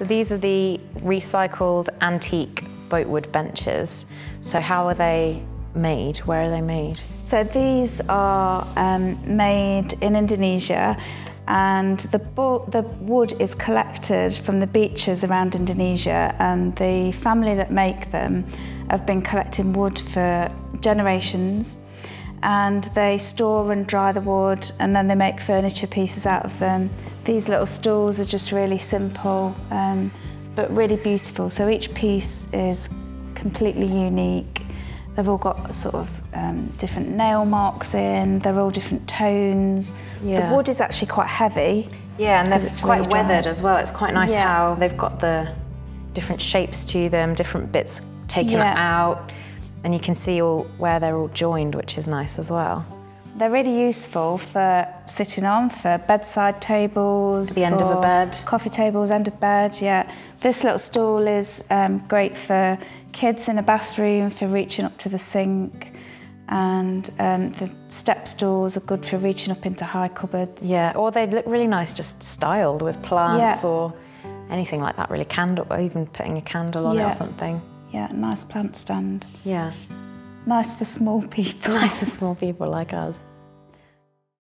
So these are the recycled antique boatwood benches. So how are they made? Where are they made? So these are um, made in Indonesia and the, the wood is collected from the beaches around Indonesia and the family that make them have been collecting wood for generations and they store and dry the wood and then they make furniture pieces out of them. These little stools are just really simple um, but really beautiful. So each piece is completely unique. They've all got sort of um, different nail marks in, they're all different tones. Yeah. The wood is actually quite heavy. Yeah, and it's quite really weathered as well. It's quite nice yeah. how they've got the different shapes to them, different bits taken yeah. out, and you can see all where they're all joined, which is nice as well. They're really useful for sitting on, for bedside tables. the end of a bed. Coffee tables, end of bed, yeah. This little stool is um, great for kids in a bathroom, for reaching up to the sink. And um, the step stools are good for reaching up into high cupboards. Yeah, or they look really nice just styled with plants yeah. or anything like that, really. Candle, or even putting a candle on yeah. it or something. Yeah, nice plant stand. Yeah. Nice for small people. Nice for small people like us.